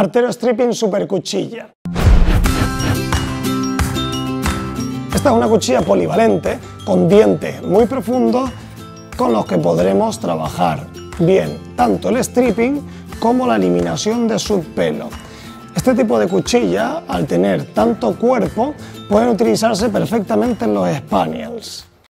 Artero Stripping Super Cuchilla. Esta es una cuchilla polivalente con dientes muy profundos con los que podremos trabajar bien tanto el stripping como la eliminación de subpelo. Este tipo de cuchilla, al tener tanto cuerpo, pueden utilizarse perfectamente en los spaniels.